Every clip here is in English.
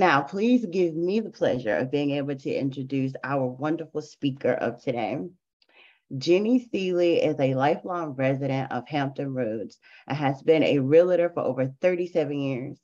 Now, please give me the pleasure of being able to introduce our wonderful speaker of today. Jenny Seeley is a lifelong resident of Hampton Roads and has been a realtor for over 37 years.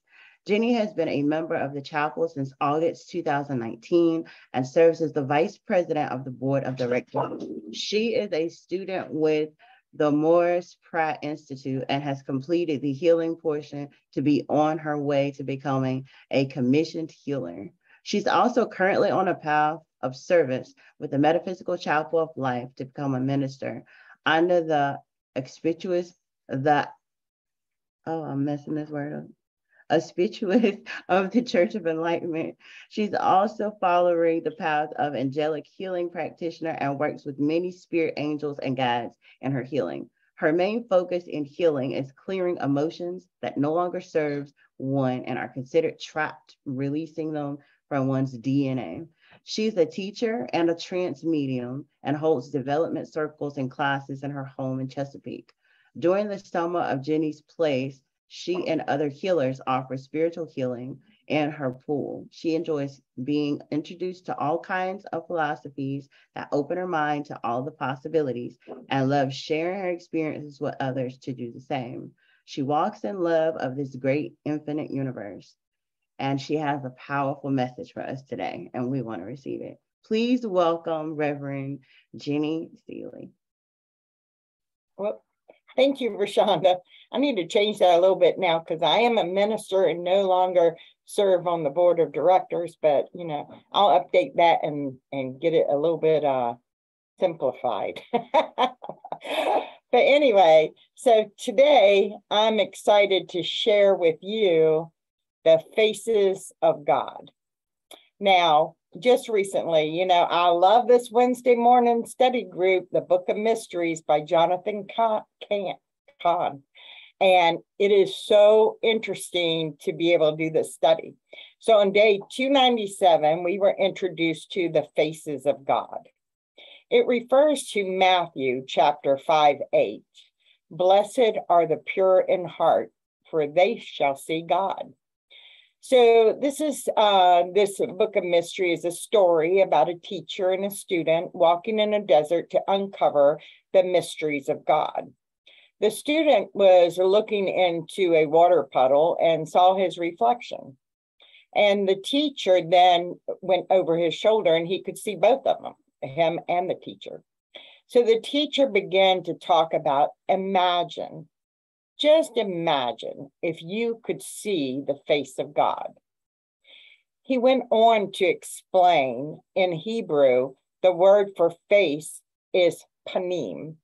Jenny has been a member of the chapel since August 2019 and serves as the vice president of the board of directors. She is a student with the Morris Pratt Institute and has completed the healing portion to be on her way to becoming a commissioned healer. She's also currently on a path of service with the Metaphysical Chapel of Life to become a minister under the auspicious, the, oh, I'm messing this word up auspicious of the Church of Enlightenment. She's also following the path of angelic healing practitioner and works with many spirit angels and guides in her healing. Her main focus in healing is clearing emotions that no longer serves one and are considered trapped, releasing them from one's DNA. She's a teacher and a trance medium and holds development circles and classes in her home in Chesapeake. During the summer of Jenny's Place, she and other healers offer spiritual healing in her pool. She enjoys being introduced to all kinds of philosophies that open her mind to all the possibilities and loves sharing her experiences with others to do the same. She walks in love of this great infinite universe. And she has a powerful message for us today, and we want to receive it. Please welcome Reverend Jenny Seeley. Well, thank you, Rashonda. I need to change that a little bit now because I am a minister and no longer serve on the board of directors, but you know, I'll update that and and get it a little bit uh simplified. but anyway, so today I'm excited to share with you the faces of God. Now, just recently, you know, I love this Wednesday morning study group, the Book of Mysteries by Jonathan Cahn. And it is so interesting to be able to do this study. So on day 297, we were introduced to the faces of God. It refers to Matthew chapter 5 8. Blessed are the pure in heart, for they shall see God. So this is uh, this book of mystery is a story about a teacher and a student walking in a desert to uncover the mysteries of God. The student was looking into a water puddle and saw his reflection. And the teacher then went over his shoulder and he could see both of them, him and the teacher. So the teacher began to talk about imagine. Just imagine if you could see the face of God. He went on to explain in Hebrew, the word for face is panim,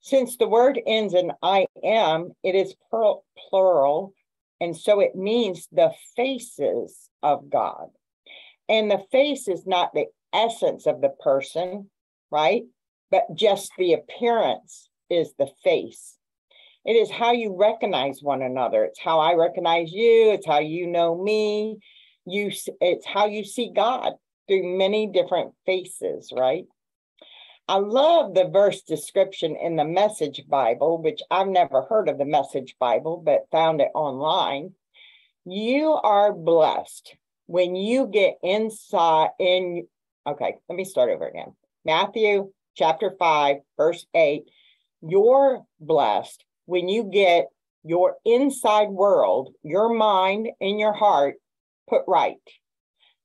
since the word ends in I am, it is plural, and so it means the faces of God. And the face is not the essence of the person, right? But just the appearance is the face. It is how you recognize one another. It's how I recognize you. It's how you know me. You, it's how you see God through many different faces, right? I love the verse description in the Message Bible, which I've never heard of the Message Bible, but found it online. You are blessed when you get inside in okay, let me start over again. Matthew chapter 5, verse 8. You're blessed when you get your inside world, your mind and your heart put right.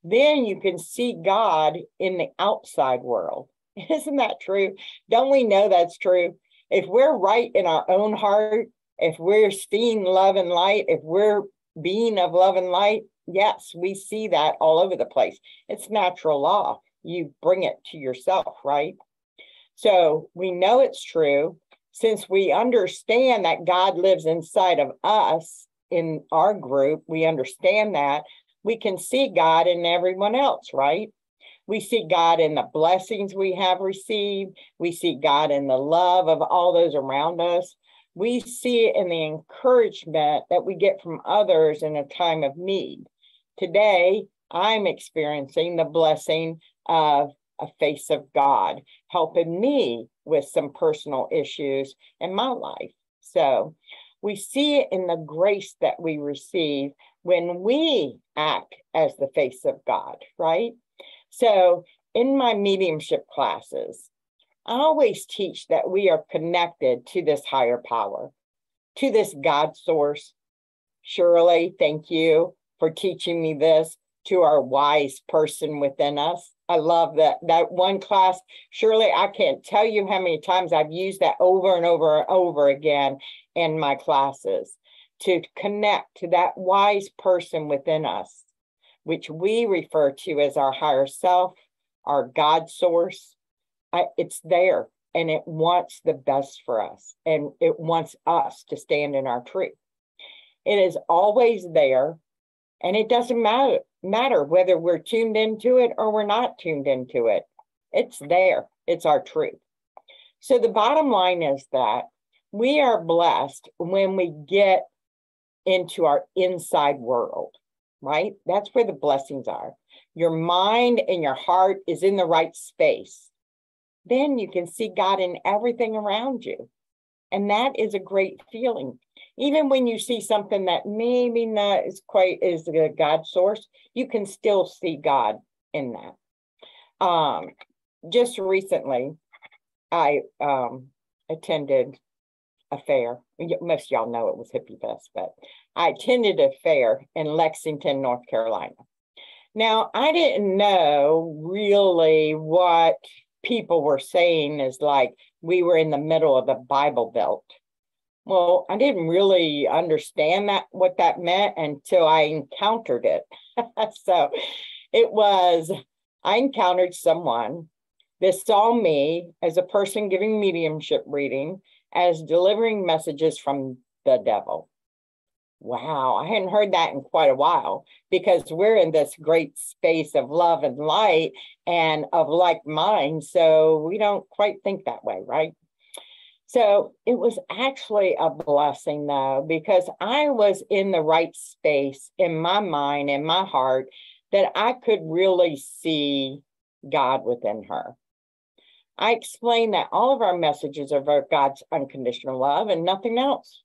Then you can see God in the outside world. Isn't that true? Don't we know that's true? If we're right in our own heart, if we're seeing love and light, if we're being of love and light, yes, we see that all over the place. It's natural law. You bring it to yourself, right? So we know it's true since we understand that God lives inside of us in our group, we understand that we can see God in everyone else, right? We see God in the blessings we have received. We see God in the love of all those around us. We see it in the encouragement that we get from others in a time of need. Today, I'm experiencing the blessing of a face of God, helping me with some personal issues in my life. So we see it in the grace that we receive when we act as the face of God, right? So in my mediumship classes, I always teach that we are connected to this higher power, to this God source. Shirley, thank you for teaching me this to our wise person within us. I love that that one class. Shirley, I can't tell you how many times I've used that over and over and over again in my classes to connect to that wise person within us, which we refer to as our higher self, our God source. I, it's there and it wants the best for us and it wants us to stand in our truth. It is always there and it doesn't matter matter whether we're tuned into it or we're not tuned into it. It's there. It's our truth. So the bottom line is that we are blessed when we get into our inside world, right? That's where the blessings are. Your mind and your heart is in the right space. Then you can see God in everything around you. And that is a great feeling. Even when you see something that maybe not is quite is a God source, you can still see God in that. Um, just recently, I um, attended a fair. Most y'all know it was Hippie Fest, but I attended a fair in Lexington, North Carolina. Now, I didn't know really what people were saying is like we were in the middle of the Bible Belt. Well, I didn't really understand that what that meant until I encountered it. so it was I encountered someone that saw me as a person giving mediumship reading as delivering messages from the devil. Wow, I hadn't heard that in quite a while because we're in this great space of love and light and of like mind. So we don't quite think that way, right? So it was actually a blessing though, because I was in the right space in my mind, in my heart, that I could really see God within her. I explained that all of our messages are about God's unconditional love and nothing else.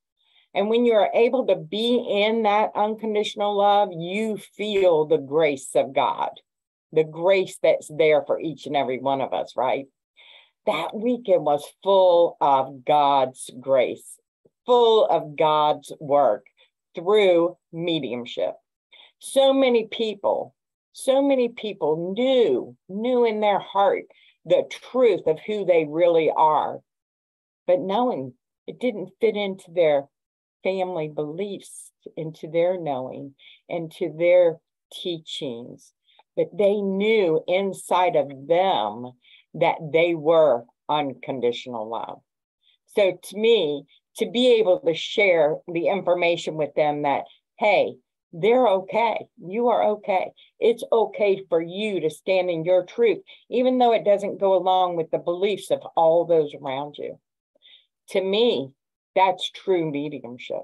And when you are able to be in that unconditional love, you feel the grace of God, the grace that's there for each and every one of us, right? That weekend was full of God's grace, full of God's work through mediumship. So many people, so many people knew, knew in their heart the truth of who they really are. But knowing it didn't fit into their family beliefs, into their knowing, into their teachings. But they knew inside of them that they were unconditional love. So to me, to be able to share the information with them that, hey, they're okay. You are okay. It's okay for you to stand in your truth, even though it doesn't go along with the beliefs of all those around you. To me, that's true mediumship.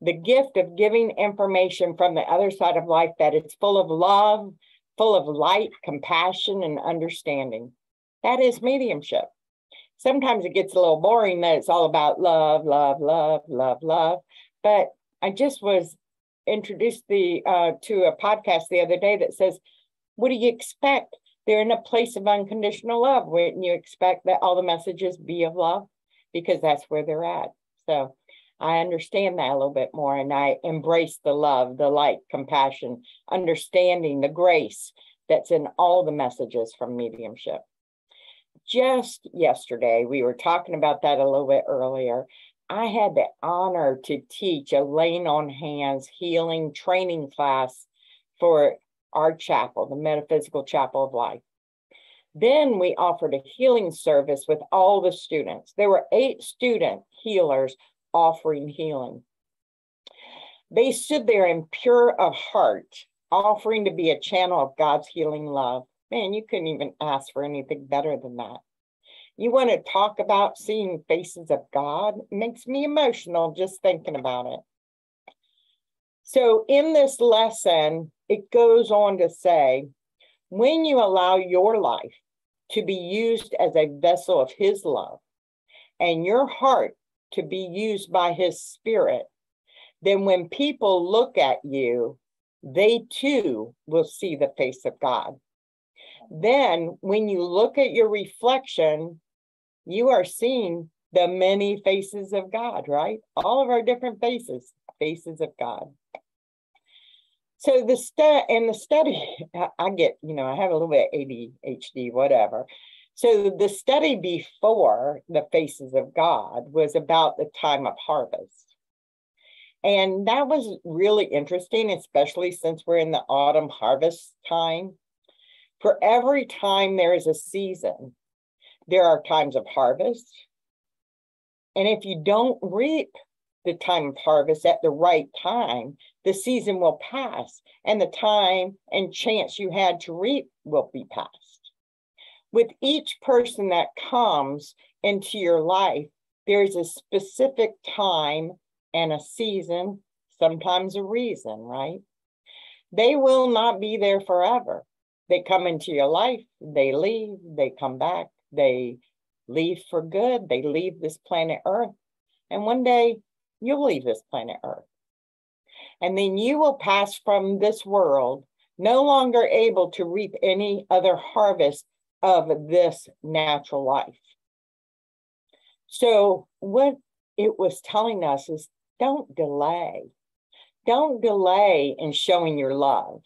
The gift of giving information from the other side of life that it's full of love, full of light, compassion, and understanding. That is mediumship. Sometimes it gets a little boring that it's all about love, love, love, love, love. But I just was introduced the uh, to a podcast the other day that says, "What do you expect? They're in a place of unconditional love. Wouldn't you expect that all the messages be of love? Because that's where they're at." So I understand that a little bit more, and I embrace the love, the light, compassion, understanding, the grace that's in all the messages from mediumship. Just yesterday, we were talking about that a little bit earlier. I had the honor to teach a laying on hands healing training class for our chapel, the Metaphysical Chapel of Life. Then we offered a healing service with all the students. There were eight student healers offering healing. They stood there in pure of heart, offering to be a channel of God's healing love. Man, you couldn't even ask for anything better than that. You want to talk about seeing faces of God? It makes me emotional just thinking about it. So, in this lesson, it goes on to say when you allow your life to be used as a vessel of His love and your heart to be used by His Spirit, then when people look at you, they too will see the face of God. Then, when you look at your reflection, you are seeing the many faces of God, right? All of our different faces, faces of God. So the stu and the study, I get, you know, I have a little bit of ADHD, whatever. So the study before the faces of God was about the time of harvest. And that was really interesting, especially since we're in the autumn harvest time. For every time there is a season, there are times of harvest. And if you don't reap the time of harvest at the right time, the season will pass and the time and chance you had to reap will be past. With each person that comes into your life, there's a specific time and a season, sometimes a reason, right? They will not be there forever. They come into your life, they leave, they come back, they leave for good, they leave this planet Earth. And one day you'll leave this planet Earth. And then you will pass from this world, no longer able to reap any other harvest of this natural life. So, what it was telling us is don't delay. Don't delay in showing your love.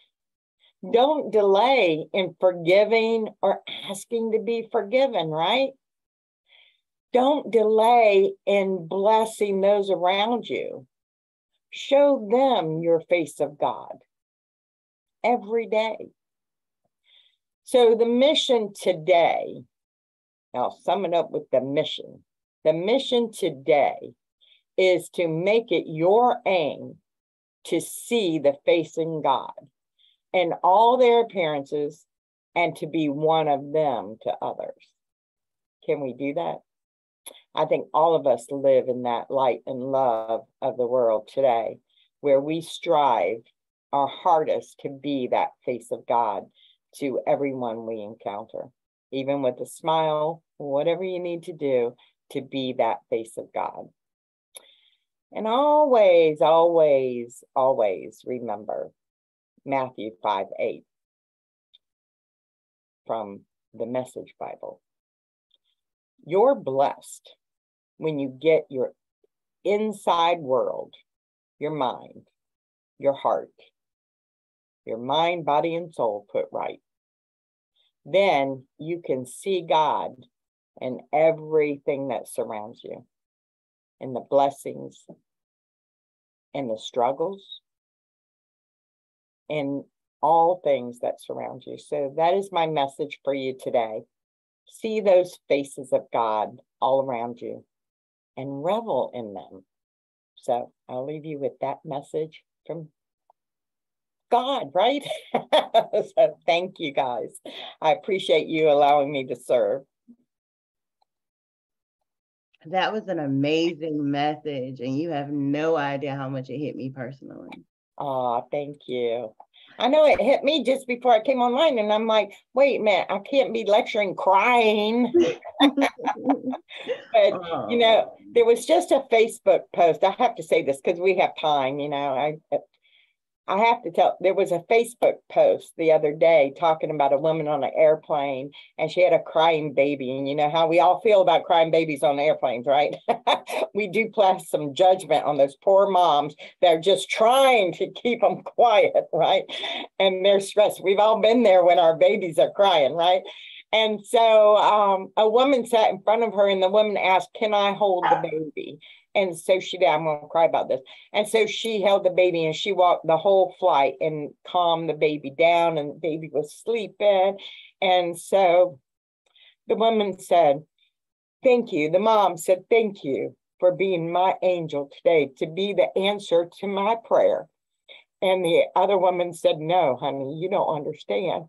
Mm. Don't delay in forgiving or asking to be forgiven, right? Don't delay in blessing those around you. Show them your face of God every day. So, the mission today, I'll sum it up with the mission. The mission today is to make it your aim to see the face in God and all their appearances and to be one of them to others. Can we do that? I think all of us live in that light and love of the world today, where we strive our hardest to be that face of God to everyone we encounter, even with a smile, whatever you need to do to be that face of God. And always, always, always remember Matthew 5 8 from the Message Bible. You're blessed when you get your inside world, your mind, your heart, your mind, body, and soul put right. Then you can see God in everything that surrounds you, in the blessings, in the struggles, in all things that surround you. So that is my message for you today. See those faces of God all around you and revel in them. So I'll leave you with that message from God, right? so thank you guys. I appreciate you allowing me to serve. That was an amazing message, and you have no idea how much it hit me personally. Oh, thank you. I know it hit me just before I came online, and I'm like, wait a minute, I can't be lecturing crying. but, oh. you know, there was just a Facebook post. I have to say this because we have time, you know. I I have to tell, there was a Facebook post the other day talking about a woman on an airplane and she had a crying baby. And you know how we all feel about crying babies on airplanes, right? we do place some judgment on those poor moms that are just trying to keep them quiet, right? And they're stressed. We've all been there when our babies are crying, right? And so um, a woman sat in front of her and the woman asked, Can I hold the baby? And so she did. I'm going to cry about this. And so she held the baby and she walked the whole flight and calmed the baby down, and the baby was sleeping. And so the woman said, Thank you. The mom said, Thank you for being my angel today, to be the answer to my prayer. And the other woman said, No, honey, you don't understand.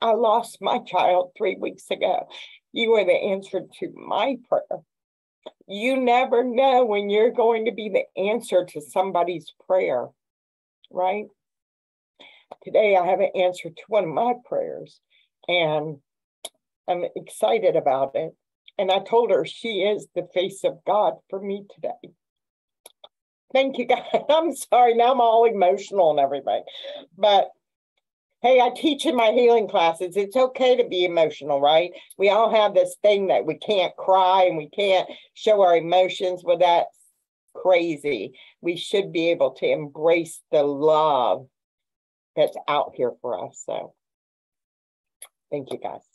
I lost my child three weeks ago. You are the answer to my prayer you never know when you're going to be the answer to somebody's prayer, right? Today, I have an answer to one of my prayers, and I'm excited about it. And I told her she is the face of God for me today. Thank you, guys. I'm sorry. Now I'm all emotional and everything. But hey, I teach in my healing classes. It's okay to be emotional, right? We all have this thing that we can't cry and we can't show our emotions. Well, that's crazy. We should be able to embrace the love that's out here for us. So thank you guys.